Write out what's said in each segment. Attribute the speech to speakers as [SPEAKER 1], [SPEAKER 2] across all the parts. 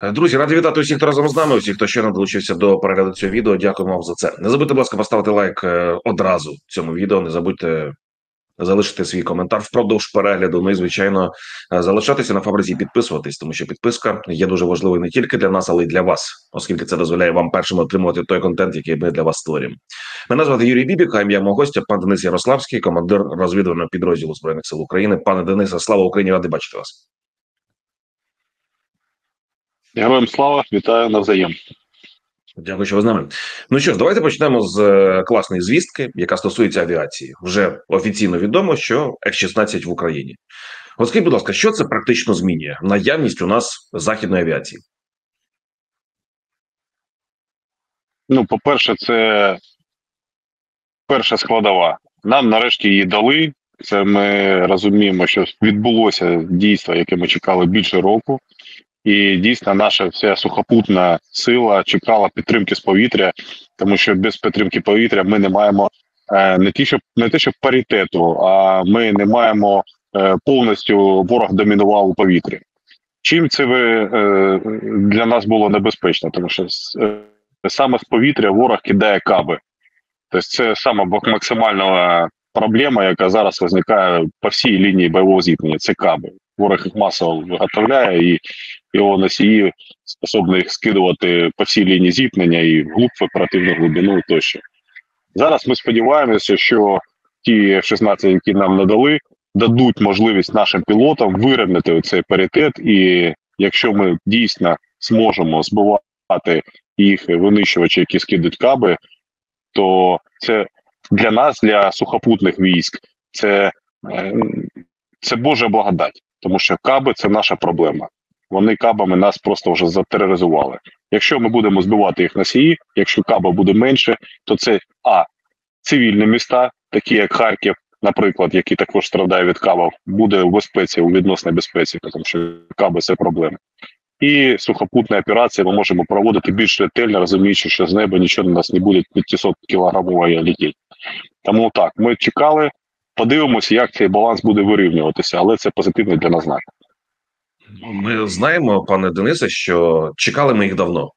[SPEAKER 1] Е, друзі, раді вітати усіх, хто разом з нами. Усіх, хто ще не долучився до перегляду цього відео. Дякуємо вам за це. Не забудьте, будь ласка, поставити лайк е, одразу цьому відео. Не забудьте залишити свій коментар впродовж перегляду. Ну і звичайно, е, залишатися на фабриці, підписуватись, тому що підписка є дуже важливою не тільки для нас, але й для вас, оскільки це дозволяє вам першим отримувати той контент, який ми для вас створюємо. Мене звати Юрій Бібік, а ім'я мого гостя, пан Денис Ярославський, командир розвідувального підрозділу збройних сил України. Пане Денисе, слава Україні! Радий бачити вас.
[SPEAKER 2] Героям слава, вітаю навзаєм.
[SPEAKER 1] Дякую, що ви з нами. Ну що ж, давайте почнемо з е, класної звістки, яка стосується авіації. Вже офіційно відомо, що F-16 в Україні. От скажіть, будь ласка, що це практично змінює наявність у нас західної авіації?
[SPEAKER 2] Ну, по-перше, це перша складова. Нам нарешті її дали. Це ми розуміємо, що відбулося дійство, яке ми чекали більше року. І дійсно наша вся сухопутна сила чекала підтримки з повітря, тому що без підтримки повітря ми не маємо е, не ті, що не те, що паритету, а ми не маємо е, повністю ворог домінував у повітрі. Чим це ви е, для нас було небезпечно, тому що саме з повітря ворог кидає каби. Тобто це саме максимальна проблема, яка зараз виникає по всій лінії бойового зіткнення. Це каби. Ворог їх масово виготовляє, і його носії способні їх скидувати по всій лінії зіткнення і вглуб в оперативну глибину тощо. Зараз ми сподіваємося, що ті 16, які нам надали, дадуть можливість нашим пілотам вирівняти цей паритет, і якщо ми дійсно зможемо збивати їх винищувачі, які скидуть каби, то це для нас, для сухопутних військ, це, е, це Божа благодать тому що каби це наша проблема. Вони кабами нас просто вже затероризували. Якщо ми будемо збивати їх носії, якщо каба буде менше, то це а цивільні міста, такі як Харків, наприклад, які також страдають від кабів, буде в безпеці у відносній безпеці, тому що каби це проблема. І сухопутні операції ми можемо проводити більш ретельно, розуміючи, що з неба нічого на нас не буде 500 кілограмової літій. Тому так, ми чекали, Подивимося, як цей баланс буде вирівнюватися, але це позитивний для нас знак.
[SPEAKER 1] Ми знаємо, пане Денисе, що чекали ми їх давно.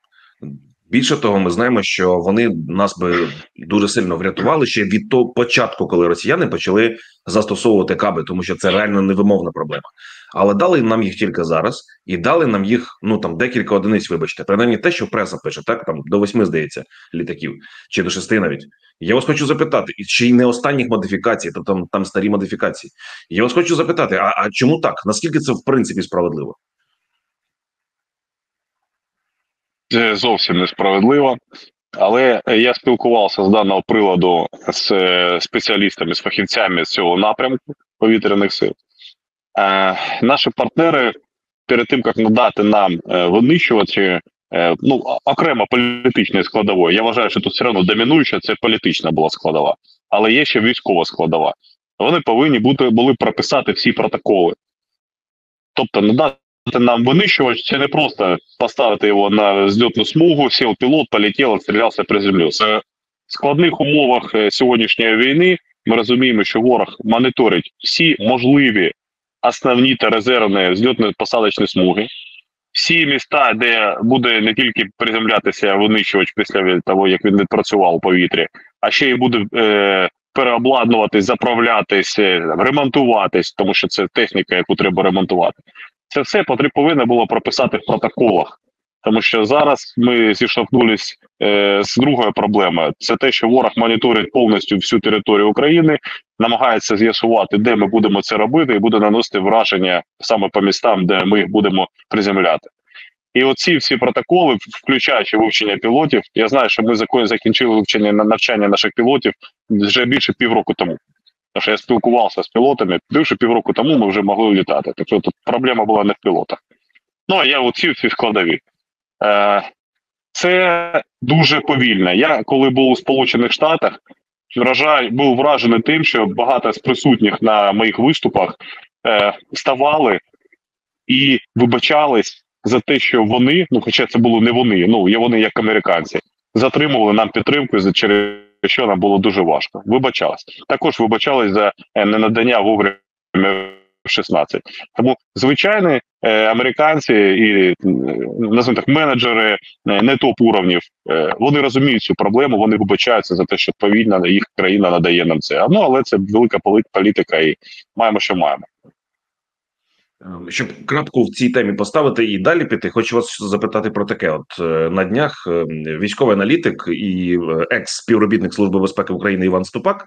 [SPEAKER 1] Більше того, ми знаємо, що вони нас би дуже сильно врятували ще від того початку, коли росіяни почали застосовувати каби, тому що це реально невимовна проблема. Але дали нам їх тільки зараз, і дали нам їх ну там декілька одиниць. Вибачте, принаймні те, що преса пише, так там до восьми здається літаків чи до шести навіть. Я вас хочу запитати, ще й не останніх модифікацій, то там там старі модифікації. Я вас хочу запитати: а, а чому так? Наскільки це в принципі справедливо?
[SPEAKER 2] Це зовсім несправедливо. Але я спілкувався з даного приладу з е, спеціалістами, з фахівцями з цього напрямку повітряних сил. Е, Наші партнери перед тим як надати нам е, винищувачі, е, ну окремо політичної складової. Я вважаю, що тут все одно домінуюча це політична була складова, але є ще військова складова. Вони повинні бути були прописати всі протоколи. Тобто, надати нам винищувач, це не просто поставити його на зльотну смугу, сів пілот, полетів, відстрілявся, приземлився. В складних умовах сьогоднішньої війни ми розуміємо, що ворог моніторить всі можливі основні та резервні зльотно посадочні смуги. Всі міста, де буде не тільки приземлятися винищувач після того, як він відпрацював у повітрі, а ще й буде е, переобладнуватись, заправлятись, ремонтуватись, тому що це техніка, яку треба ремонтувати. Це все повинно було прописати в протоколах. Тому що зараз ми зіштовхнулись е, з другою проблемою. Це те, що ворог моніторить повністю всю територію України, намагається з'ясувати, де ми будемо це робити, і буде наносити враження саме по містам, де ми їх будемо приземляти. І оці всі протоколи, включаючи вивчення пілотів, я знаю, що ми закінчили вивчення на навчання наших пілотів вже більше півроку тому. Тому що я спілкувався з пілотами, більше півроку тому ми вже могли літати. Тобто проблема була не в пілотах. Ну а я оці всі складові. Е, Це дуже повільно. Я коли був у Сполучених Штатах, вражай, був вражений тим, що багато з присутніх на моїх виступах е, ставали і вибачались за те, що вони, ну хоча це було не вони, ну є вони як американці, затримували нам підтримку, через що нам було дуже важко. Вибачались. Також вибачались за е, ненадання вовремя F-16. Тому звичайні е, американці і називаємо так менеджери е, не топ уровнів, е, вони розуміють цю проблему, вони вибачаються за те, що повільно їх країна надає нам це. Ну але це велика політика, і маємо, що маємо.
[SPEAKER 1] Ем, щоб крапку в цій темі поставити і далі піти, хочу вас запитати про таке: от е, на днях ем, військовий аналітик і е, екс співробітник служби безпеки України Іван Ступак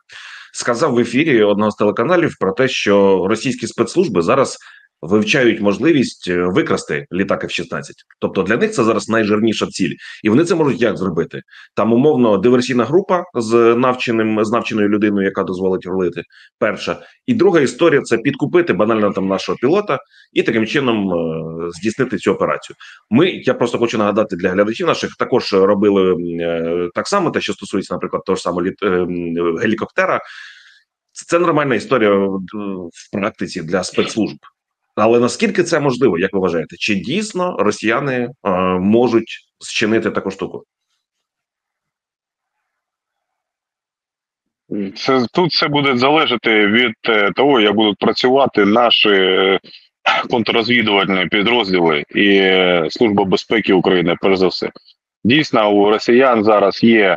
[SPEAKER 1] сказав в ефірі одного з телеканалів про те, що російські спецслужби зараз вивчають можливість е, викрасти літак F-16. Тобто для них це зараз найжирніша ціль, і вони це можуть як зробити? Там умовно диверсійна група з навченим з навченою людиною, яка дозволить рулити. Перша і друга історія це підкупити банально там нашого пілота і таким чином е, здійснити цю операцію. Ми я просто хочу нагадати для глядачів наших також робили е, так само, те, що стосується, наприклад, того ж самого літ, е, гелікоптера. Це нормальна історія в практиці для спецслужб. Але наскільки це можливо, як ви вважаєте, чи дійсно росіяни е, можуть зчинити таку штуку?
[SPEAKER 2] Це тут все буде залежати від е, того, як будуть працювати наші е, контррозвідувальні підрозділи і е, Служба безпеки України, перш за все. Дійсно, у росіян зараз є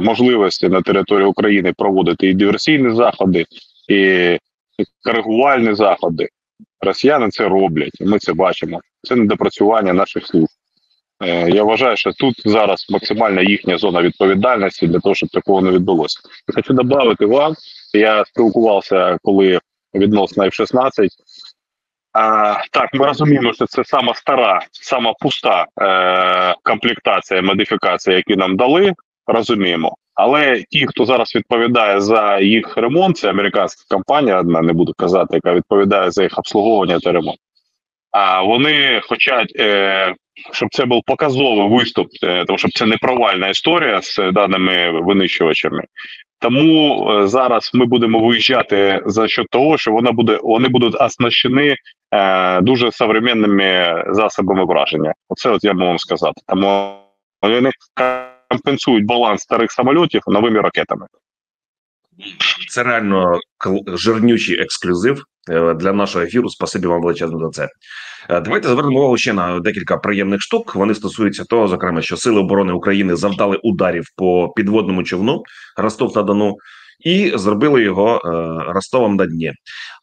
[SPEAKER 2] можливості на території України проводити і диверсійні заходи, і коригувальні заходи. Росіяни це роблять, ми це бачимо. Це недопрацювання наших служб. Е, я вважаю, що тут зараз максимальна їхня зона відповідальності для того, щоб такого не відбулося. Хочу додати вам, я спілкувався, коли відносно F-16. А, Так, ми розуміємо, що це сама стара, сама пуста е, комплектація, модифікація, які нам дали. Розуміємо. Але ті, хто зараз відповідає за їх ремонт, це американська компанія, одна не буду казати, яка відповідає за їх обслуговування та ремонт. А вони хочуть, е, щоб це був показовий виступ, е, тому щоб це не провальна історія з даними винищувачами. Тому е, зараз ми будемо виїжджати за що того, що вона буде, вони будуть оснащені дуже современними засобами враження. Оце от я можу вам сказати. Тому вони компенсують баланс старих самольотів новими ракетами.
[SPEAKER 1] Це реально жирнючий ексклюзив е, для нашого ефіру. Спасибі вам величезно за це. Е, давайте звернемо увагу ще на декілька приємних штук. Вони стосуються того, зокрема, що сили оборони України завдали ударів по підводному човну Ростов на Дону. І зробили його е, Ростовом на дні,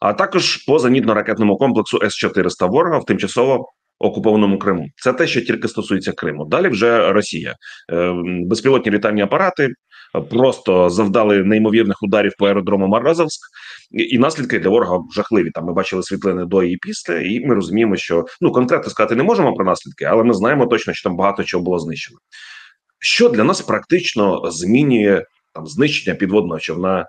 [SPEAKER 1] а також по зенітно-ракетному комплексу С 400 ворога в тимчасово окупованому Криму. Це те, що тільки стосується Криму. Далі вже Росія е, безпілотні літальні апарати просто завдали неймовірних ударів по аеродрому Морозовськ, і наслідки для ворога жахливі. Там ми бачили світлини до і після, і ми розуміємо, що ну конкретно сказати не можемо про наслідки, але ми знаємо точно, що там багато чого було знищено. Що для нас практично змінює там знищення підводного човна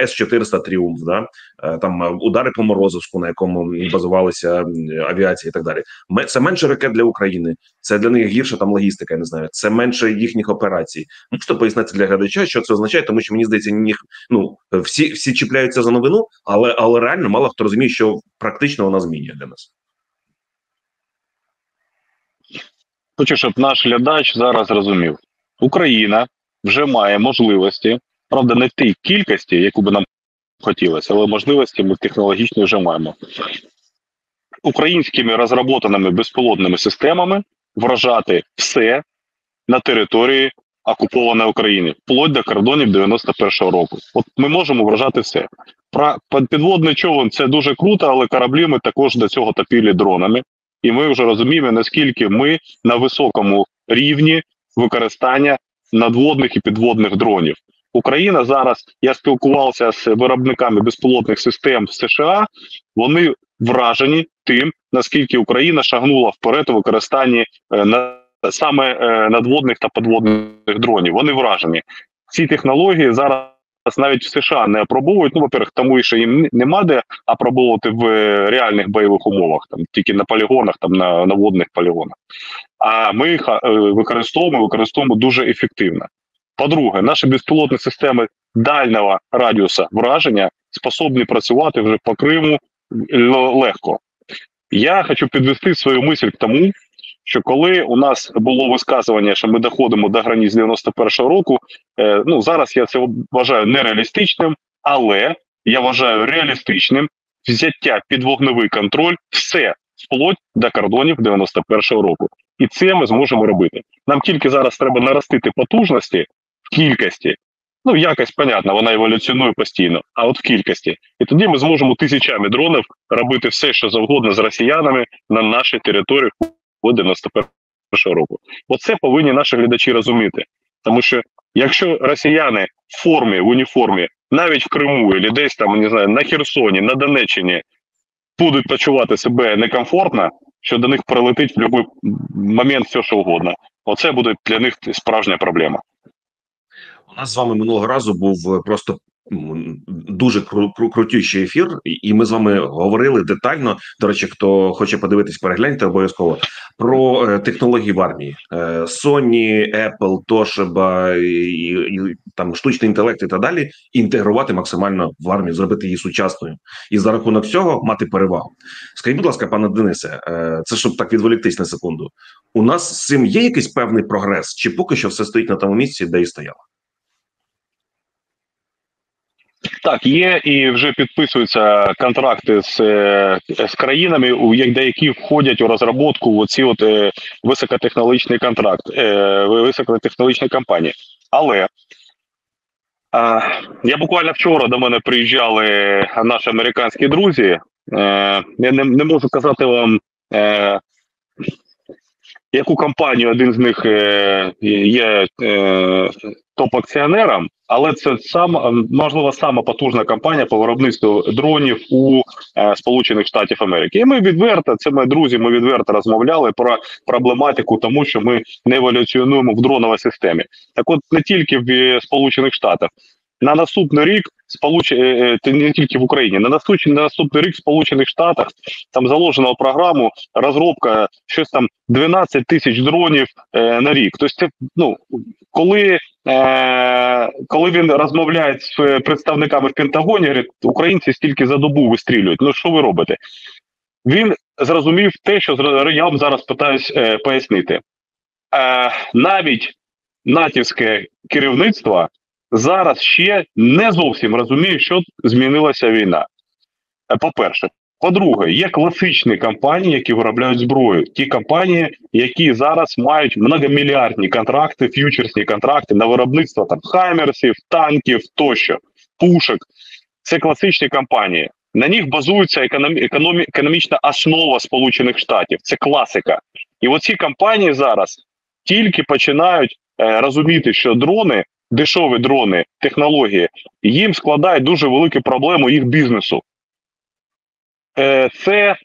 [SPEAKER 1] С 400 Тріумф, да е, там е, удари по Морозовську, на якому базувалися авіація, і так далі. це менше ракет для України. Це для них гірша там логістика. Я не знаю. Це менше їхніх операцій. Можете пояснити для глядача, що це означає, тому що мені здається, ні, ну всі всі чіпляються за новину, але але реально мало хто розуміє, що практично вона змінює для нас.
[SPEAKER 2] Хочу, щоб наш глядач зараз розумів, Україна вже має можливості Правда, не в тій кількості, яку би нам хотілося, але можливості ми технологічно вже маємо. Українськими розробленими безпілотними системами вражати все на території окупованої України, вплоть до кордонів 91-го року. От ми можемо вражати все. Про підводний човен це дуже круто, але кораблі ми також до цього топили дронами, і ми вже розуміємо, наскільки ми на високому рівні використання надводних і підводних дронів. Україна зараз я спілкувався з виробниками безпілотних систем в США. Вони вражені тим, наскільки Україна шагнула вперед у використанні е, на саме е, надводних та подводних дронів. Вони вражені. Ці технології зараз. Навіть в США не апробовують, ну, по-перше, тому що їм нема де апробовувати в е, реальних бойових умовах, там тільки на полігонах, там на, на водних полігонах. А ми їх використовуємо, використовуємо дуже ефективно. По-друге, наші безпілотні системи дальнього радіуса враження способні працювати вже по Криму легко. Я хочу підвести свою мисль к тому, що коли у нас було висказування, що ми доходимо до границь 91-го року, е, ну зараз я це вважаю нереалістичним, але я вважаю реалістичним взяття під вогневий контроль, все вплоть до кордонів 91-го року. І це ми зможемо робити. Нам тільки зараз треба наростити потужності в кількості. Ну, якось понятно, вона еволюціонує постійно, а от в кількості. І тоді ми зможемо тисячами дронів робити все, що завгодно з росіянами на нашій території до 91-го року. Оце повинні наші глядачі розуміти. Тому що якщо росіяни в формі, в уніформі, навіть в Криму, або десь там не знаю, на Херсоні, на Донеччині будуть почувати себе некомфортно, що до них прилетить в будь-який момент все, що угодно. Оце буде для них справжня проблема.
[SPEAKER 1] У нас з вами минулого разу був е, просто дуже кру- кру- ефір, і- ми з вами говорили детально. До речі, хто хоче подивитись, перегляньте обов'язково про е, технології в армії: Е, Sony, Apple, Toshiba і, і, там штучний інтелект і так далі. Інтегрувати максимально в армію, зробити її сучасною, і за рахунок цього мати перевагу. Скажіть, будь ласка, пане Денисе, це щоб так відволіктись на секунду. У нас з цим є якийсь певний прогрес, чи поки що все стоїть на тому місці, де і стояло?
[SPEAKER 2] Так, є і вже підписуються контракти з, е, з країнами, у як- деякі входять у розробку оці от е, високотехнологічний контракт, е, високотехнологічні компанії. Але я буквально вчора до мене приїжджали наші американські друзі. Я не, не можу казати вам. Яку компанію один з них є топ-акціонером, але це сам можливо сама потужна компанія по виробництву дронів у е, Сполучених Штатів Америки. І ми відверто, це ми друзі. Ми відверто розмовляли про проблематику, тому що ми не еволюціонуємо в дроновій системі. Так, от не тільки в е, Сполучених Штатах. На наступний рік сполуч... е, е, не тільки в Україні, на наступний, на наступний рік в Сполучених Штатах там заложено програму розробка щось там 12 тисяч дронів е, на рік. Тобто, це ну коли е, коли він розмовляє з представниками в Пентагоні, говорить, українці стільки за добу вистрілюють. Ну що ви робите? Він зрозумів те, що я вам зараз питаюсь е, пояснити. Е, навіть натівське керівництво зараз ще не зовсім розуміє, що змінилася війна. Е, По-перше, по-друге, є класичні компанії, які виробляють зброю. Ті компанії, які зараз мають многомільярдні контракти, ф'ючерсні контракти на виробництво там хаймерсів, танків тощо, пушек. Це класичні компанії. На них базується економі- економічна основа Сполучених Штатів. Це класика. І оці компанії зараз тільки починають е, розуміти, що дрони, дешеві дрони, технології, їм складають дуже велику проблему їх бізнесу. Е, це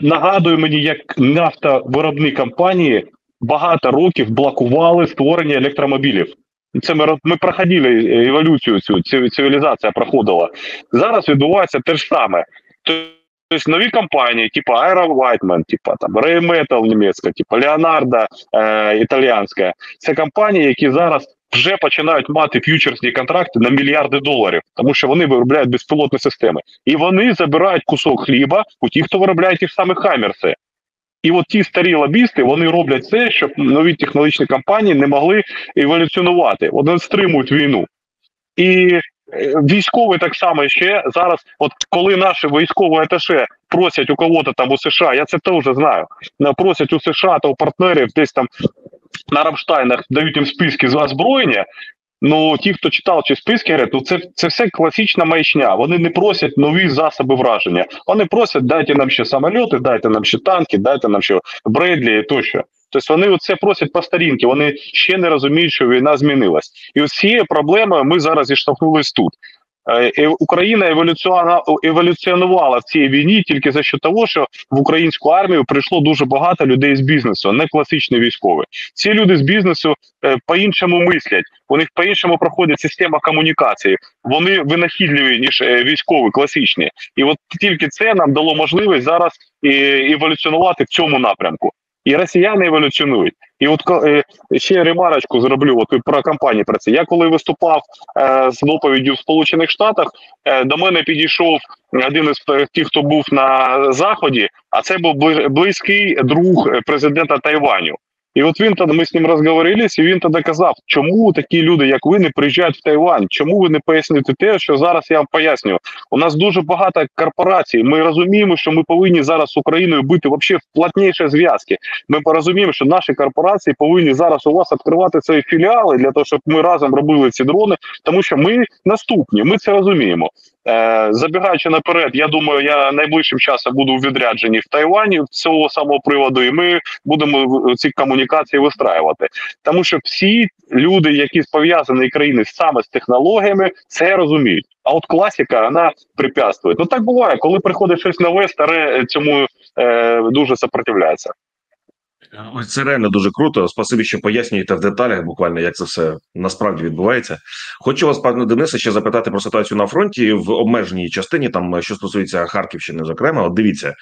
[SPEAKER 2] нагадує мені, як нафтовиробні компанії багато років блокували створення електромобілів. Це ми, ми проходили еволюцію цю, цивілізація проходила. Зараз відбувається те ж саме. Тобто нові компанії, типу Aero Whiteman, типу там Rheinmetall німецька, типу Leonardo е, італіянська, це компанії, які зараз вже починають мати ф'ючерсні контракти на мільярди доларів, тому що вони виробляють безпілотні системи, і вони забирають кусок хліба у тих, хто виробляє ті ж самі Хаммерси. І от ті старі лобісти вони роблять це, щоб нові технологічні компанії не могли еволюціонувати. Вони стримують війну. І е, військові так само ще зараз, от коли наші військові аташе просять у кого-то там у США, я це теж знаю, на- просять у США та у партнерів десь там на Рамштайнах дають їм списки з озброєння. Ну, ті, хто читав ці списки, говорять, ну це, це все класична маячня. Вони не просять нові засоби враження. Вони просять, дайте нам ще самольоти, дайте нам ще танки, дайте нам ще Бредлі тощо. Тобто вони це просять по старінки, вони ще не розуміють, що війна змінилась. І ось цією проблемою ми зараз зіштовхнулись тут. Е, Україна еволюціонувала в цій війні тільки за що того, що в українську армію прийшло дуже багато людей з бізнесу, не класичні військові. Ці люди з бізнесу е, по-іншому мислять. У них по-іншому проходить система комунікації. Вони винахідливі ніж е, військові, класичні. І от тільки це нам дало можливість зараз еволюціонувати в цьому напрямку. І росіяни еволюціонують. І от е, ще ремарочку зроблю. От про компанії про це. Я коли виступав е, з доповіддю в Сполучених Штатах, е, до мене підійшов один із е, тих, хто був на заході, а це був близький друг е, президента Тайваню. І от він тоді, ми з ним розговорились, і він тоді казав, чому такі люди, як ви, не приїжджають в Тайвань? Чому ви не поясните те, що зараз я вам пояснюю? У нас дуже багато корпорацій. Ми розуміємо, що ми повинні зараз з Україною бути вообще в плотніші зв'язки. Ми порозуміємо, що наші корпорації повинні зараз у вас відкривати свої філіали для того, щоб ми разом робили ці дрони, тому що ми наступні. Ми це розуміємо. Е, забігаючи наперед, я думаю, я найближчим часом буду у відрядженні в Тайвані з цього самого приводу, і ми будемо ці комунікації вистраювати. Тому що всі люди, які пов'язані країни саме з технологіями, це розуміють. А от класика вона препятствує. Ну так буває, коли приходить щось нове, старе цьому е, дуже сопротивляється.
[SPEAKER 1] Ось це реально дуже круто. Спасибі, що пояснюєте в деталях, буквально як це все насправді відбувається. Хочу вас, пане Денисе, ще запитати про ситуацію на фронті в обмеженій частині, там що стосується Харківщини, зокрема. От дивіться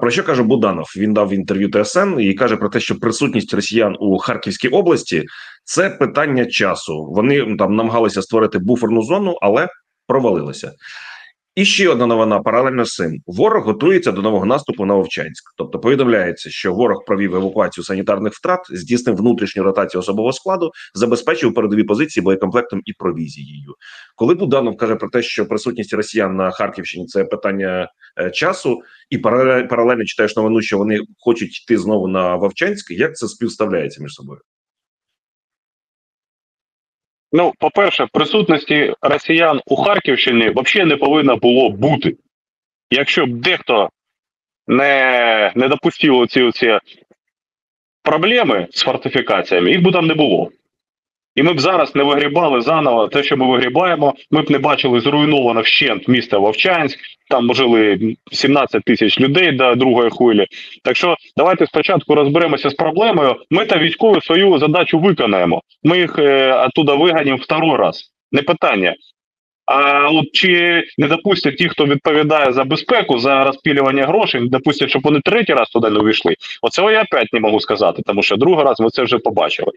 [SPEAKER 1] про що каже Буданов. Він дав інтерв'ю ТСН і каже про те, що присутність росіян у Харківській області це питання часу. Вони там намагалися створити буферну зону, але провалилися. І ще одна новина паралельно з цим. Ворог готується до нового наступу на Вовчанськ. Тобто повідомляється, що ворог провів евакуацію санітарних втрат, здійснив внутрішню ротацію особового складу, забезпечив передові позиції боєкомплектом і провізією. Коли Буданов каже про те, що присутність росіян на Харківщині це питання е, часу, і паралель- паралельно читаєш новину, що вони хочуть йти знову на Вовчанськ, як це співставляється між собою?
[SPEAKER 2] Ну, по-перше, присутності росіян у Харківщині взагалі не повинно було бути. Якщо б дехто не, не допустив ці, проблеми з фортифікаціями, їх би там не було. І ми б зараз не вигрібали заново те, що ми вигрібаємо. Ми б не бачили зруйновано вщент місто Вовчанськ. Там жили 17 тисяч людей до другої хвилі. Так що давайте спочатку розберемося з проблемою. Ми та військові свою задачу виконаємо. Ми їх е, оттуда виганемо второй раз. Не питання. А от чи не допустять ті, хто відповідає за безпеку, за розпілювання грошей, не допустять, щоб вони третій раз туди не увійшли. Оцього я опять не можу сказати, тому що другий раз ми це вже побачили.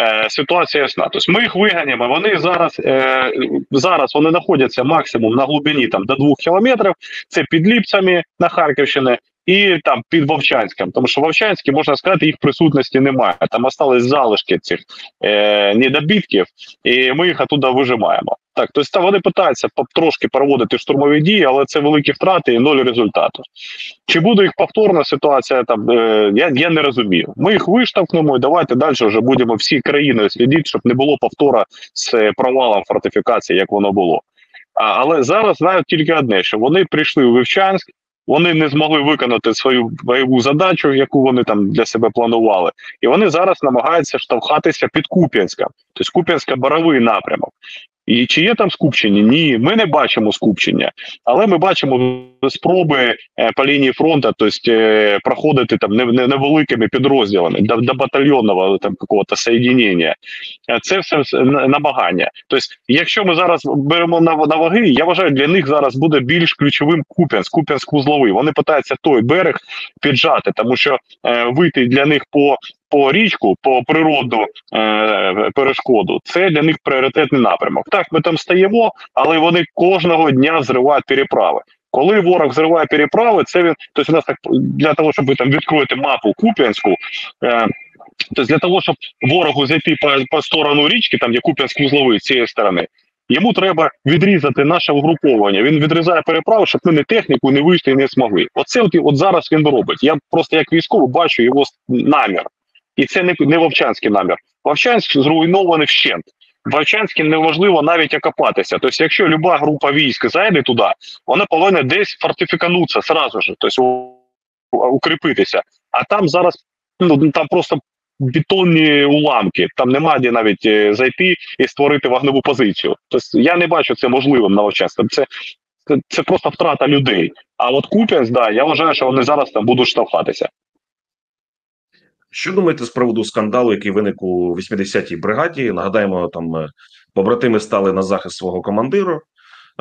[SPEAKER 2] Е, ситуація ясна. Тобто ми їх виганяємо. Вони зараз е, зараз вони знаходяться максимум на глибині там до двох кілометрів. Це під Ліпцями на Харківщині і там під Вовчанськом. Тому що Вовчанські, можна сказати, їх присутності немає. Там остались залишки цих е, недобітків, і ми їх оттуда вижимаємо. Так, тобто вони питаються трошки проводити штурмові дії, але це великі втрати і ноль результату. Чи буде їх повторна ситуація? Там е, я, я не розумію. Ми їх виштовхнемо, і давайте далі вже будемо всі країни слідити, щоб не було повтора з е, провалом фортифікації, як воно було. А, але зараз знають тільки одне: що вони прийшли у Вівчанськ, вони не змогли виконати свою бойову задачу, яку вони там для себе планували, і вони зараз намагаються штовхатися під Куп'янська, тобто Куп'янська боровий напрямок. І чи є там скупчення? Ні, ми не бачимо скупчення, але ми бачимо спроби е, по лінії фронту, тобто е, проходити там не- не- невеликими підрозділами до, до батальйонного там какого-то соєдінення. Е, Це все намагання. Тобто, якщо ми зараз беремо на, на ваги, я вважаю, для них зараз буде більш ключовим Куп'янськ, Куп'янськ вузловий. Вони питаються той берег піджати, тому що е, вийти для них по. По річку, по природу е, перешкоду, це для них пріоритетний напрямок. Так, ми там стаємо, але вони кожного дня зривають переправи. Коли ворог зриває переправи, це він тобто у нас так для того, щоб ви там відкроєте мапу Куп'янську. Е, Тобто для того, щоб ворогу зайти по, по сторону річки, там є Куп'янськ вузловий з цієї сторони, йому треба відрізати наше угруповання. Він відрізає переправу, щоб ми не техніку не вийшли і не змогли. Оце от, от зараз він робить. Я просто як військовий бачу його намір. І це не, не Вовчанський намір. Вовчанськ зруйнований вщент. В Вовчанській неможливо навіть окопатися. Тобто, якщо люба група військ зайде туди, вона повинна десь фортифіканутися сразу ж, тобто укріпитися. А там зараз ну там просто бетонні уламки. Там немає навіть е, зайти і створити вогневу позицію. Тобто я не бачу це можливим на Вовчанську. Це, це, це просто втрата людей. А от Куп'янськ, да, я вважаю, що вони зараз там будуть штовхатися.
[SPEAKER 1] Що думаєте з приводу скандалу, який виник у 80-й бригаді? Нагадаємо, там е, побратими стали на захист свого командиру.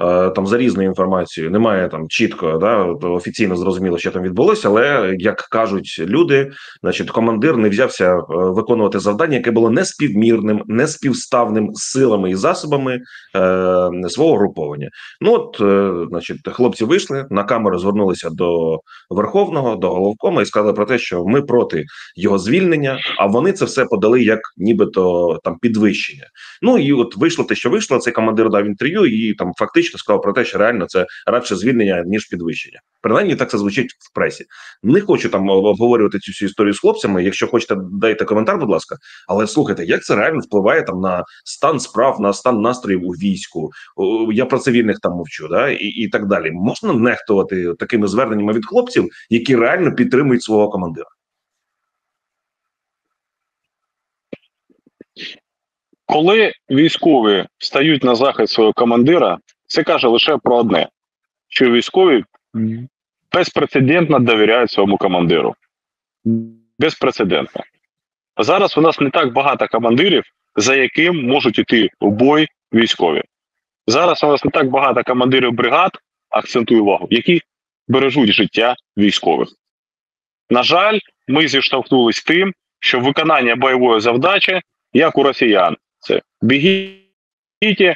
[SPEAKER 1] Е, там за різною інформацією немає там чітко да офіційно зрозуміло, що там відбулося, але як кажуть люди, значить, командир не взявся е, виконувати завдання, яке було неспівмірним, неспівставним силами і засобами е, свого груповання. Ну от, е, значить, хлопці вийшли на камеру, звернулися до верховного, до головкома і сказали про те, що ми проти його звільнення. А вони це все подали як нібито там підвищення. Ну і от вийшло те, що вийшло. Цей командир дав інтерв'ю і там фактично сказав про те, що реально це радше звільнення ніж підвищення. Принаймні так це звучить в пресі. Не хочу там обговорювати цю всю історію з хлопцями. Якщо хочете, дайте коментар, будь ласка. Але слухайте, як це реально впливає там на стан справ, на стан настроїв у війську. Я про цивільних там мовчу, да і, і так далі. Можна нехтувати такими зверненнями від хлопців, які реально підтримують свого командира.
[SPEAKER 2] Коли військові стають на захист свого командира, це каже лише про одне: що військові безпрецедентно довіряють своєму командиру. Безпрецедентно. Зараз у нас не так багато командирів, за яким можуть йти в бой військові. Зараз у нас не так багато командирів бригад, акцентую увагу, які бережуть життя військових. На жаль, ми зіштовхнулися з тим, що виконання бойової завдачі, як у росіян, це бігіть,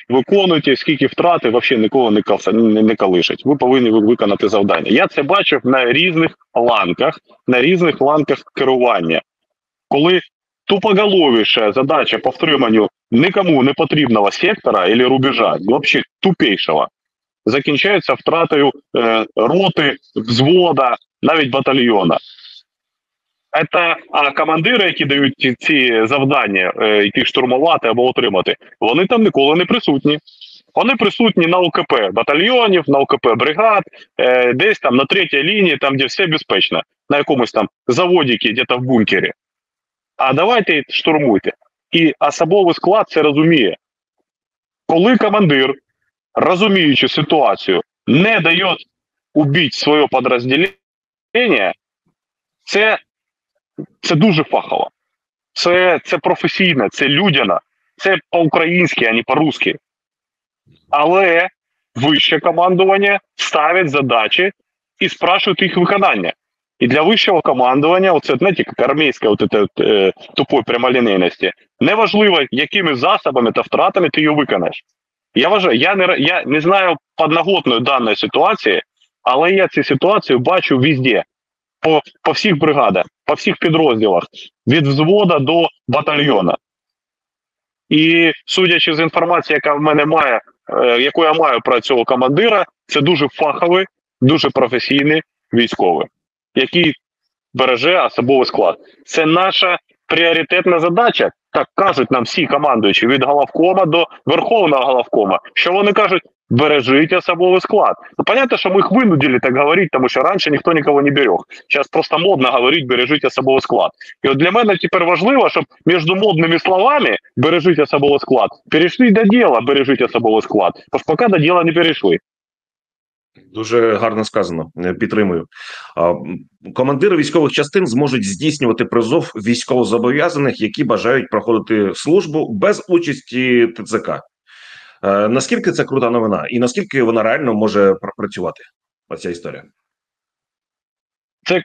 [SPEAKER 2] виконуйте, скільки втрати, взагалі нікого не не, не калишать. Ви повинні виконати завдання. Я це бачив на різних ланках, на різних ланках керування. Коли тупоголовіша задача по втриманню нікому не потрібного сектора або рубежа, взагалі тупейшого, закінчається втратою е, роти, взвода, навіть батальйона. А командири, які дають ці, завдання, е, які штурмувати або отримати, вони там ніколи не присутні. Вони присутні на ОКП батальйонів, на ОКП бригад, е, десь там на третій лінії, там де все безпечно, на якомусь там заводіки, десь в бункері. А давайте штурмуйте. І особовий склад це розуміє. Коли командир, розуміючи ситуацію, не дає убити своє підрозділення, це це дуже фахово. Це це професійно, це людяна, це по-українськи, а не по-русски. Але вище командування ставить задачі і спрашують їх виконання. І для вищого командування, оце знаєте, як армійська от це, е, тупої прямолінейності, неважливо, якими засобами та втратами ти її виконаєш. Я вважаю, я не я не знаю подноготної даної ситуації, але я цю ситуацію бачу везде по по всіх бригадах, по всіх підрозділах, від взвода до батальйона. І судячи з інформації, яка в мене має, е, яку я маю про цього командира, це дуже фаховий, дуже професійний військовий, який береже особовий склад. Це наша пріоритетна задача. Так кажуть нам всі командуючі від головкома до верховного головкома. Що вони кажуть? бережите особовый склад. Ну, понятно, что мы их вынудили так говорить, потому что раньше никто никого не берег. Сейчас просто модно говорить бережите особовий склад. І от для мене тепер важливо, щоб між модними словами бережіть особовий склад перейшли до діла, бережіть особовий склад. Бо ж поки до діла не перейшли.
[SPEAKER 1] Дуже гарно сказано. Підтримую. Командири військових частин зможуть здійснювати призов військовозобов'язаних, які бажають проходити службу без участі ТЦК. Е, наскільки це крута новина, і наскільки вона реально може пропрацювати? Оця історія?
[SPEAKER 2] Це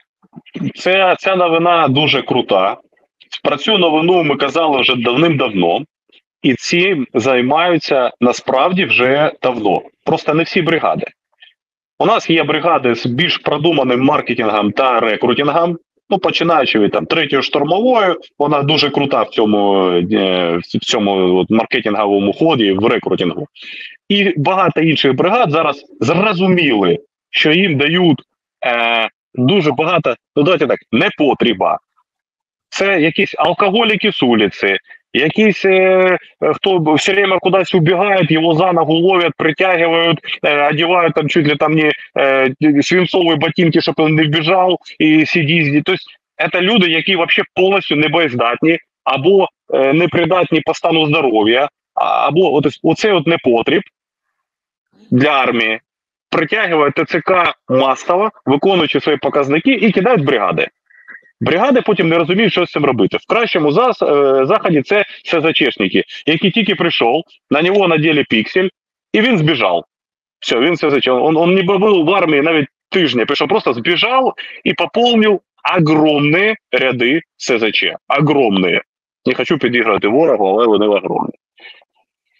[SPEAKER 2] це ця новина дуже крута. Про цю новину ми казали вже давним-давно, і цим займаються насправді вже давно. Просто не всі бригади. У нас є бригади з більш продуманим маркетингом та рекрутингом, Ну, починаючи від там третьої штурмової, вона дуже крута в цьому е, в цьому от, маркетинговому ході, в рекрутингу. І багато інших бригад зараз зрозуміли, що їм дають е, дуже багато, ну давайте так, непотріба. Це якісь алкоголіки з вулиці, Якісь э, кто все время куда-то убегает, его за ногу ловят, притягивают, э, одевают там чуть ли там не э, свинцовые ботинки, чтобы он не вбежал и сидит. То есть это люди, які вообще повністю не боєздатні, або е, непридатні по стану здоров'я, або от, оцей от непотріб для армії, притягують ТЦК масово, виконуючи свої показники і кидають бригади. Бригади потім не розуміють, що з цим робити. В кращому е, заході це СЗЧшники, який тільки прийшов, на нього наділи піксель, і він збіжав. Все, він СЗЧ. Он, он не був в армії навіть тижня, пішов, просто збіжав і поповнив огромні ряди СЗЧ. Огромні. Не хочу підіграти ворогу, але вони огромні.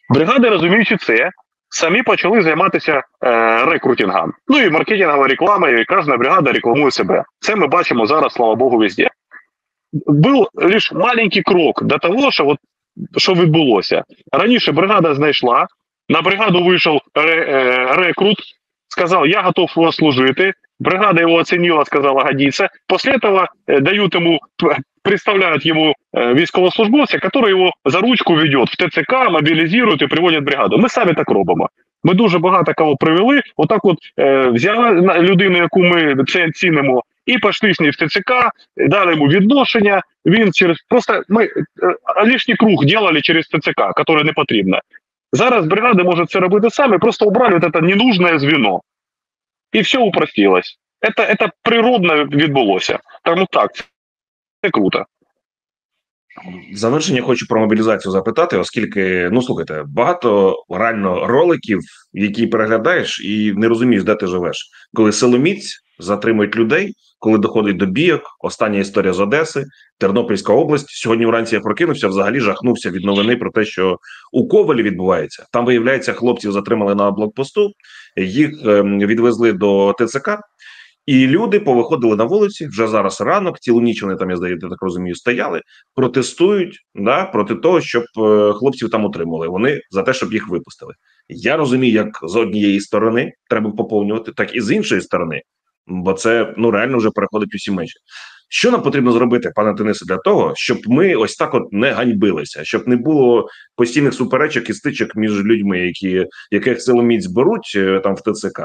[SPEAKER 2] Бригади, розуміючи це, самі почали займатися е, рекрутингом. Ну і маркетингова реклама, і кожна бригада рекламує себе. Це ми бачимо зараз, слава Богу, везде. Був лише маленький крок до того, що, от, що відбулося. Раніше бригада знайшла, на бригаду вийшов ре, е, рекрут, сказав, я готов вас служити. Бригада его оценила, сказала, годится. После этого э, дают ему, п- представляют ему э, військовослужбовця, который его за ручку ведет в ТЦК, мобілізують і приводять в бригаду. Ми самі так робимо. Ми дуже багато кого привели. Отак, от е, взяли на- людину, яку ми це цінимо, і пішли з нею в ТЦК, дали йому відношення. Він через просто ми е, лишній круг делали через ТЦК, який не потрібно. Зараз бригади можуть це робити самі, просто убрали вот это ненужне звіно. І все упростилось. Это, это природно відбулося. Тому так, це круто.
[SPEAKER 1] В завершення хочу про мобілізацію запитати, оскільки ну слухайте, багато реально роликів, які переглядаєш, і не розумієш, де ти живеш. Коли силоміць затримують людей, коли доходить до бійок. Остання історія з Одеси, Тернопільська область. Сьогодні вранці я прокинувся, взагалі жахнувся від новини про те, що у Ковалі відбувається. Там виявляється, хлопців затримали на блокпосту, їх ем, відвезли до ТЦК. І люди повиходили на вулиці вже зараз ранок. Цілу ніч вони там я здається, так розумію, стояли, протестують да, проти того, щоб е, хлопців там утримали. Вони за те, щоб їх випустили. Я розумію, як з однієї сторони треба поповнювати, так і з іншої сторони, бо це ну реально вже переходить усі межі. Що нам потрібно зробити, пане Денисе, для того, щоб ми ось так от не ганьбилися, щоб не було постійних суперечок і стичок між людьми, які яких силоміць беруть е, там в ТЦК,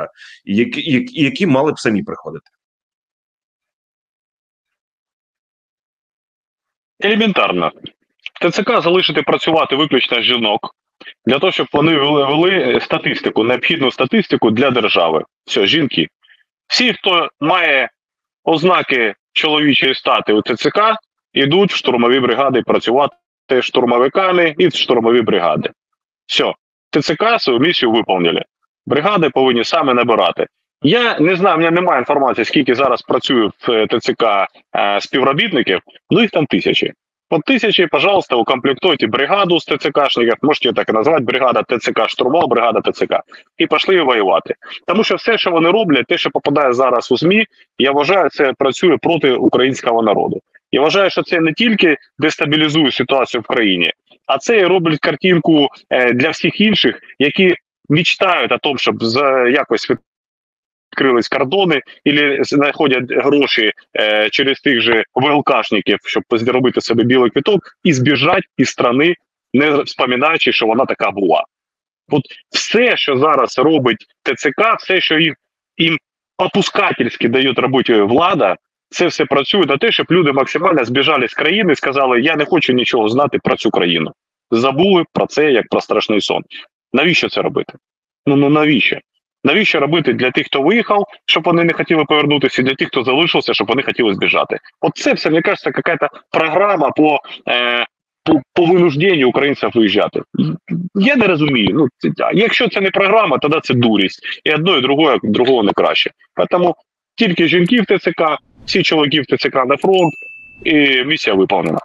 [SPEAKER 1] і які, які, мали б самі приходити.
[SPEAKER 2] Елементарно. ТЦК залишити працювати виключно жінок, для того, щоб вони вели, вели статистику, необхідну статистику для держави. Все, жінки. Всі, хто має ознаки чоловічої стати у ТЦК, йдуть в штурмові бригади працювати штурмовиками і в штурмові бригади. Все, ТЦК свою місію виповнили. Бригади повинні саме набирати. Я не знаю, в мене немає інформації, скільки зараз працює в е, ТЦК е, співробітників, ну їх там тисячі. По тисячі, пожалуйста, укомплектуйте бригаду з ТЦКшників, можете так назвати, бригада ТЦК штурмов, бригада ТЦК. І пішли воювати. Тому що все, що вони роблять, те, що попадає зараз у ЗМІ, я вважаю, це працює проти українського народу. Я вважаю, що це не тільки дестабілізує ситуацію в країні, а це і робить картинку е, для всіх інших, які мечтають о тому, щоб якось відкрились кордони, і знаходять гроші е, через тих же ВЛКшників, щоб зробити собі білий квіток, і збіжать із страни, не вспоминаючи, що вона така була. От все, що зараз робить ТЦК, все, що їм, їм опускательськи дає робити влада, це все працює на те, щоб люди максимально збіжали з країни і сказали: Я не хочу нічого знати про цю країну. Забули про це як про страшний сон. Навіщо це робити? Ну ну навіщо? Навіщо робити для тих, хто виїхав, щоб вони не хотіли повернутися, і для тих, хто залишився, щоб вони хотіли збіжати? От це все, мені кажеться, якась програма по, е, по, по винужденню українців виїжджати. Я не розумію. Ну, це, якщо це не програма, тоді це дурість. І одно, і другое, другого не краще. Тому тільки жінки в ТЦК, всі чоловіки в ТЦК на фронт, і місія виповнена.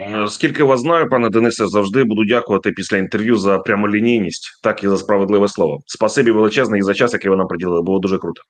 [SPEAKER 1] Е, Скільки вас знаю, пане Денисе, завжди буду дякувати після інтерв'ю за прямолінійність, так і за справедливе слово. Спасибі величезне і за час, який ви нам приділили. Було дуже круто.